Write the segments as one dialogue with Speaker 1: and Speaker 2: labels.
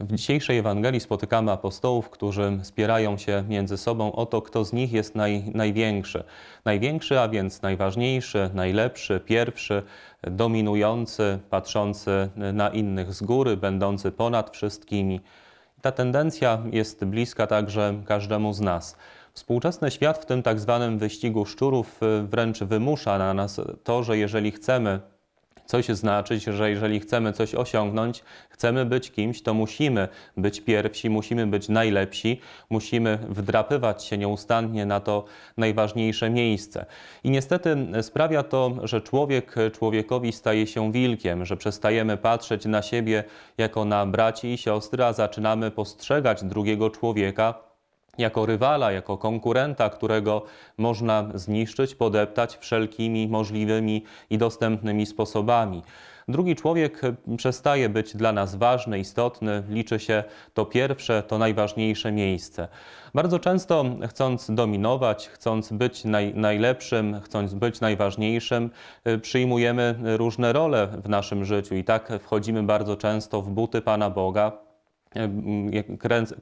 Speaker 1: W dzisiejszej Ewangelii spotykamy apostołów, którzy spierają się między sobą o to, kto z nich jest naj, największy. Największy, a więc najważniejszy, najlepszy, pierwszy, dominujący, patrzący na innych z góry, będący ponad wszystkimi. Ta tendencja jest bliska także każdemu z nas. Współczesny świat w tym tak zwanym wyścigu szczurów y, wręcz wymusza na nas to, że jeżeli chcemy coś znaczyć, że jeżeli chcemy coś osiągnąć, chcemy być kimś, to musimy być pierwsi, musimy być najlepsi, musimy wdrapywać się nieustannie na to najważniejsze miejsce. I niestety sprawia to, że człowiek człowiekowi staje się wilkiem, że przestajemy patrzeć na siebie jako na braci i siostry, a zaczynamy postrzegać drugiego człowieka jako rywala, jako konkurenta, którego można zniszczyć, podeptać wszelkimi możliwymi i dostępnymi sposobami. Drugi człowiek przestaje być dla nas ważny, istotny, liczy się to pierwsze, to najważniejsze miejsce. Bardzo często, chcąc dominować, chcąc być naj, najlepszym, chcąc być najważniejszym, przyjmujemy różne role w naszym życiu i tak wchodzimy bardzo często w buty Pana Boga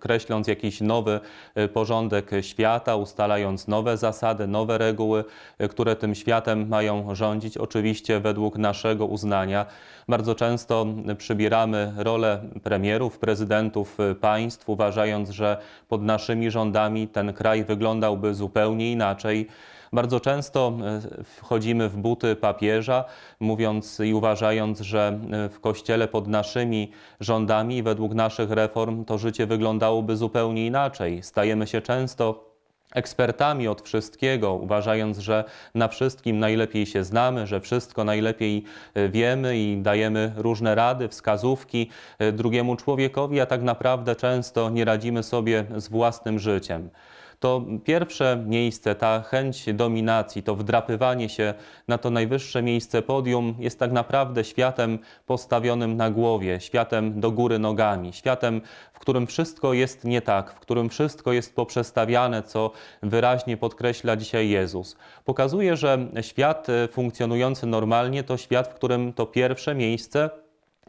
Speaker 1: kreśląc jakiś nowy e, porządek świata, ustalając nowe zasady, nowe reguły, e, które tym światem mają rządzić, oczywiście według naszego uznania. Bardzo często przybieramy rolę premierów, prezydentów e, państw, uważając, że pod naszymi rządami ten kraj wyglądałby zupełnie inaczej. Bardzo często e, wchodzimy w buty papieża, mówiąc i uważając, że e, w kościele pod naszymi rządami, według naszych reform, to życie wyglądałoby zupełnie inaczej. Stajemy się często ekspertami od wszystkiego, uważając, że na wszystkim najlepiej się znamy, że wszystko najlepiej e, wiemy i dajemy różne rady, wskazówki drugiemu człowiekowi, a tak naprawdę często nie radzimy sobie z własnym życiem to pierwsze miejsce, ta chęć dominacji, to wdrapywanie się na to najwyższe miejsce podium jest tak naprawdę światem postawionym na głowie, światem do góry nogami, światem, w którym wszystko jest nie tak, w którym wszystko jest poprzestawiane, co wyraźnie podkreśla dzisiaj Jezus. Pokazuje, że świat funkcjonujący normalnie to świat, w którym to pierwsze miejsce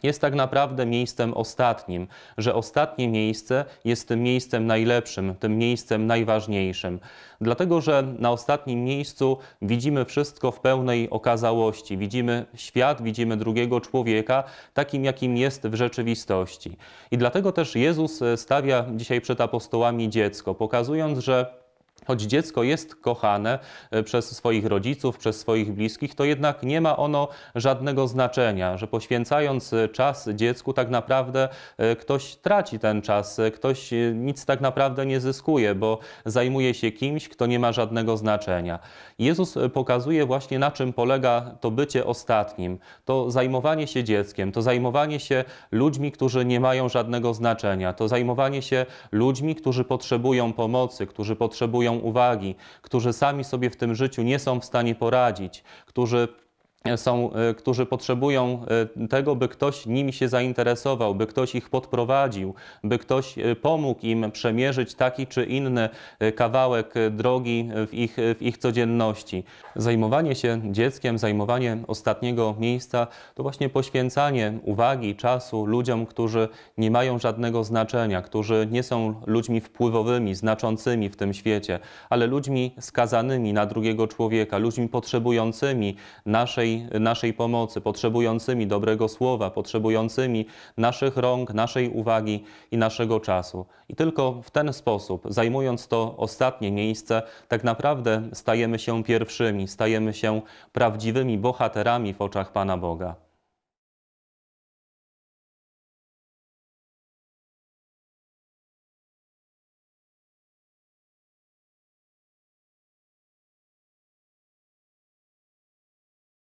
Speaker 1: jest tak naprawdę miejscem ostatnim, że ostatnie miejsce jest tym miejscem najlepszym, tym miejscem najważniejszym. Dlatego, że na ostatnim miejscu widzimy wszystko w pełnej okazałości. Widzimy świat, widzimy drugiego człowieka takim, jakim jest w rzeczywistości. I dlatego też Jezus stawia dzisiaj przed apostołami dziecko, pokazując, że Choć dziecko jest kochane e, przez swoich rodziców, przez swoich bliskich, to jednak nie ma ono żadnego znaczenia, że poświęcając e, czas dziecku, tak naprawdę e, ktoś traci ten czas, ktoś nic tak naprawdę nie zyskuje, bo zajmuje się kimś, kto nie ma żadnego znaczenia. Jezus pokazuje właśnie na czym polega to bycie ostatnim, to zajmowanie się dzieckiem, to zajmowanie się ludźmi, którzy nie mają żadnego znaczenia, to zajmowanie się ludźmi, którzy potrzebują pomocy, którzy potrzebują uwagi, którzy sami sobie w tym życiu nie są w stanie poradzić, którzy są, e, którzy potrzebują e, tego, by ktoś nimi się zainteresował, by ktoś ich podprowadził, by ktoś e, pomógł im przemierzyć taki czy inny kawałek drogi w ich, w ich codzienności. Zajmowanie się dzieckiem, zajmowanie ostatniego miejsca to właśnie poświęcanie uwagi, czasu ludziom, którzy nie mają żadnego znaczenia, którzy nie są ludźmi wpływowymi, znaczącymi w tym świecie, ale ludźmi skazanymi na drugiego człowieka, ludźmi potrzebującymi naszej naszej, pomocy, potrzebującymi dobrego słowa, potrzebującymi naszych rąk, naszej uwagi i naszego czasu. I tylko w ten sposób, zajmując to ostatnie miejsce, tak naprawdę stajemy się pierwszymi, stajemy się prawdziwymi bohaterami w oczach Pana Boga.